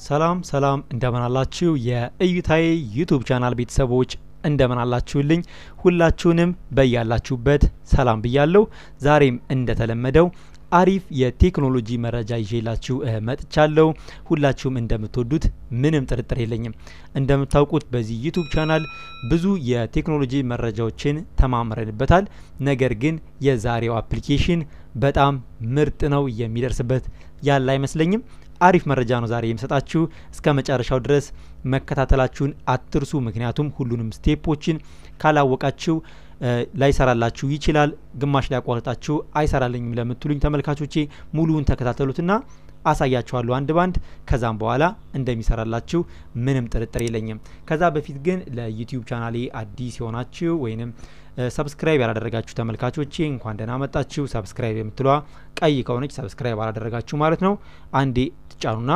ሰላም ሰላም እንደምን አላችሁ? የእዩታዬ ዩቱብ ቻናል ቤተሰቦች እንደምን አላችሁልኝ? ሁላችሁንም በያላችሁበት ሰላም ብያለሁ። ዛሬም እንደተለመደው አሪፍ የቴክኖሎጂ መረጃ ይዤላችሁ መጥቻለሁ። ሁላችሁም እንደምትወዱት ምንም ጥርጥር የለኝም። እንደምታውቁት በዚህ ዩቱብ ቻናል ብዙ የቴክኖሎጂ መረጃዎችን ተማምረንበታል። ነገር ግን የዛሬው application በጣም ምርጥ ነው። የሚደርስበት ያለ አይመስለኝም። አሪፍ መረጃ ነው ዛሬ የምሰጣችሁ። እስከ መጨረሻው ድረስ መከታተላችሁን አትርሱ። ምክንያቱም ሁሉንም ስቴፖችን ካላወቃችሁ ላይሰራላችሁ ይችላል። ግማሽ ላይ አቋርጣችሁ አይሰራልኝም ለምትሉኝ ተመልካቾቼ ሙሉውን ተከታተሉትና አሳያችኋለሁ አንድ ባንድ። ከዛም በኋላ እንደሚሰራላችሁ ምንም ጥርጥር የለኝም። ከዛ በፊት ግን ለዩቲዩብ ቻናሌ አዲስ የሆናችሁ ወይንም subscribe ያላደረጋችሁ ተመልካቾቼ እንኳን ደህና መጣችሁ። subscribe የምትሏ ቀይ ከሆነች subscribe አላደረጋችሁ ማለት ነው። አንዴ ትጫኑና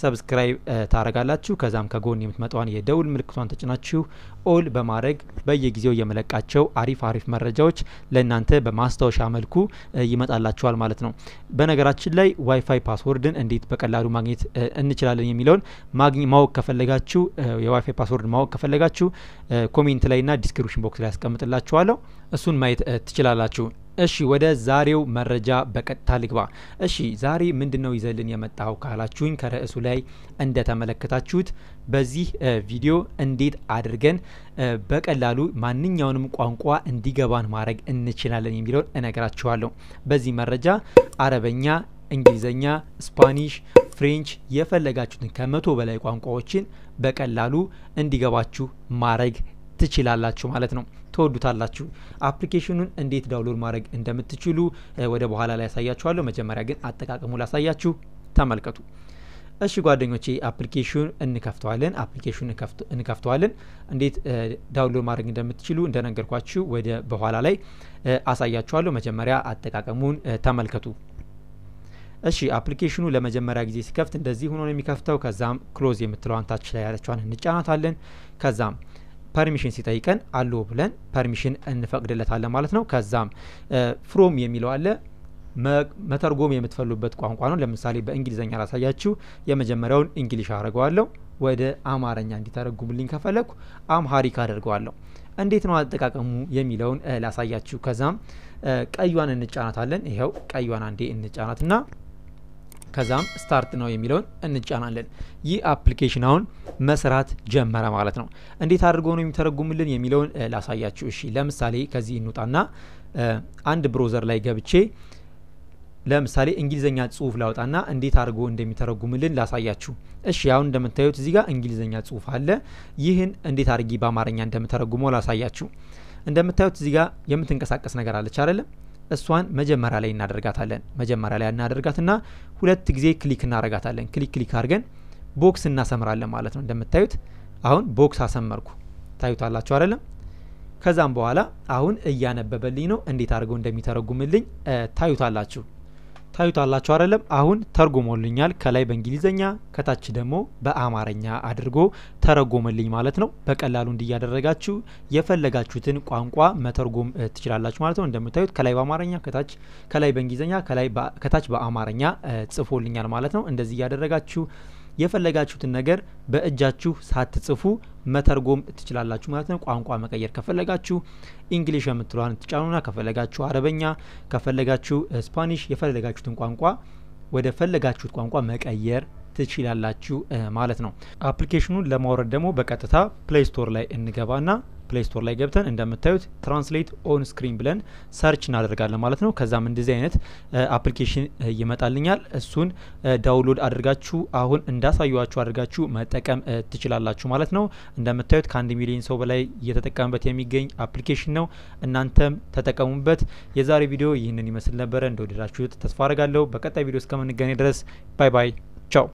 subscribe ታረጋላችሁ። ከዛም ከጎን የምትመጣዋን የደውል ምልክቷን ተጭናችሁ all በማድረግ በየጊዜው የመለቃቸው አሪፍ አሪፍ መረጃዎች ለእናንተ በማስታወሻ መልኩ ይመጣላችኋል ማለት ነው። በነገራችን ላይ WiFi password ን እንዴት በቀላሉ ማግኘት እንችላለን የሚለውን ማወቅ ከፈለጋችሁ የ WiFi password ማወቅ ከፈለጋችሁ comment ላይና description box ላይ ያስቀምጥላችኋለሁ። እሱን ማየት ትችላላችሁ። እሺ ወደ ዛሬው መረጃ በቀጥታ ልግባ። እሺ ዛሬ ምንድን ነው ይዘህልን የመጣው ካላችሁኝ ከርዕሱ ላይ እንደተመለከታችሁት በዚህ ቪዲዮ እንዴት አድርገን በቀላሉ ማንኛውንም ቋንቋ እንዲገባን ማድረግ እንችላለን የሚለውን እነግራችኋለሁ። በዚህ መረጃ አረብኛ፣ እንግሊዘኛ፣ Spanish፣ French የፈለጋችሁትን ከመቶ በላይ ቋንቋዎችን በቀላሉ እንዲገባችሁ ማድረግ ትችላላችሁ ማለት ነው። ትወዱታላችሁ። application ኑን እንዴት download ማድረግ እንደምትችሉ ወደ በኋላ ላይ ያሳያችኋለሁ። መጀመሪያ ግን አጠቃቀሙ ላሳያችሁ፣ ተመልከቱ። እሺ ጓደኞቼ application እንከፍተዋለን። application እንከፍተዋለን። እንዴት download ማድረግ እንደምትችሉ እንደነገርኳችሁ ወደ በኋላ ላይ አሳያችኋለሁ። መጀመሪያ አጠቃቀሙን ተመልከቱ። እሺ application ኑ ለመጀመሪያ ጊዜ ሲከፍት እንደዚህ ሆኖ ነው የሚከፍተው። ከዛም close የምትለዋን ታች ላይ ያለችዋን እንጫናታለን። ከዛም permission ሲጠይቀን allow ብለን permission እንፈቅድለታለን ማለት ነው። ከዛም from የሚለው አለ መተርጎም የምትፈልጉበት ቋንቋ ነው። ለምሳሌ በእንግሊዝኛ ላሳያችሁ። የመጀመሪያውን English አድርገዋለሁ። ወደ አማርኛ እንዲተረጉምልኝ ከፈለግኩ Amharic አድርገዋለሁ። እንዴት ነው አጠቃቀሙ የሚለውን ላሳያችሁ። ከዛም ቀዩን እንጫናታለን። ይኸው ቀዩን አንዴ እንጫናትና ከዛም start ነው የሚለውን እንጫናለን። ይህ application አሁን መስራት ጀመረ ማለት ነው። እንዴት አድርጎ ነው የሚተረጉምልን የሚለውን ላሳያችሁ። እሺ ለምሳሌ ከዚህ እንውጣና አንድ browser ላይ ገብቼ ለምሳሌ እንግሊዘኛ ጽሁፍ ላውጣና እንዴት አድርጎ እንደሚተረጉምልን ላሳያችሁ። እሺ አሁን እንደምታዩት እዚህ ጋር እንግሊዘኛ ጽሁፍ አለ። ይህን እንዴት አድርጌ በአማርኛ እንደምተረጉመው ላሳያችሁ። እንደምታዩት እዚህ ጋር የምትንቀሳቀስ ነገር አለች አይደለም? እሷን መጀመሪያ ላይ እናደርጋታለን። መጀመሪያ ላይ እናደርጋትና ሁለት ጊዜ click እናደርጋታለን። click click አድርገን box እናሰምራለን ማለት ነው። እንደምታዩት አሁን box አሰመርኩ። ታዩታላችሁ አይደለም? ከዛም በኋላ አሁን እያነበበልኝ ነው። እንዴት አድርገው እንደሚተረጉምልኝ ታዩታላችሁ ታዩታላችሁ አይደለም? አሁን ተርጉሞልኛል። ከላይ በእንግሊዘኛ ከታች ደግሞ በአማርኛ አድርጎ ተረጎመልኝ ማለት ነው። በቀላሉ እንዲያደረጋችሁ የፈለጋችሁትን ቋንቋ መተርጎም ትችላላችሁ ማለት ነው። እንደምታዩት ከላይ በአማርኛ ከታች ከላይ በእንግሊዘኛ ከታች በአማርኛ ጽፎልኛል ማለት ነው። እንደዚህ እያደረጋችሁ የፈለጋችሁትን ነገር በእጃችሁ ሳትጽፉ መተርጎም ትችላላችሁ ማለት ነው። ቋንቋ መቀየር ከፈለጋችሁ English የምትለዋን ትጫኑና ከፈለጋችሁ አረበኛ፣ ከፈለጋችሁ Spanish የፈለጋችሁትን ቋንቋ ወደ ፈለጋችሁት ቋንቋ መቀየር ትችላላችሁ ማለት ነው። application ኑን ለማውረድ ደግሞ በቀጥታ Play Store ላይ እንገባና Play Store ላይ ገብተን እንደምታዩት Translate On Screen ብለን search እናደርጋለን ማለት ነው። ከዛም እንደዚህ አይነት application ይመጣልኛል። እሱን download አድርጋችሁ አሁን እንዳሳየኋችሁ አድርጋችሁ መጠቀም ትችላላችሁ ማለት ነው። እንደምታዩት ከአንድ ሚሊዮን ሰው በላይ እየተጠቀምበት የሚገኝ application ነው። እናንተም ተጠቀሙበት። የዛሬ ቪዲዮ ይህንን ይመስል ነበረ። እንደወደዳችሁት ተስፋ አድርጋለሁ። በቀጣይ ቪዲዮ እስከምንገናኝ ድረስ bye bye፣ ቻው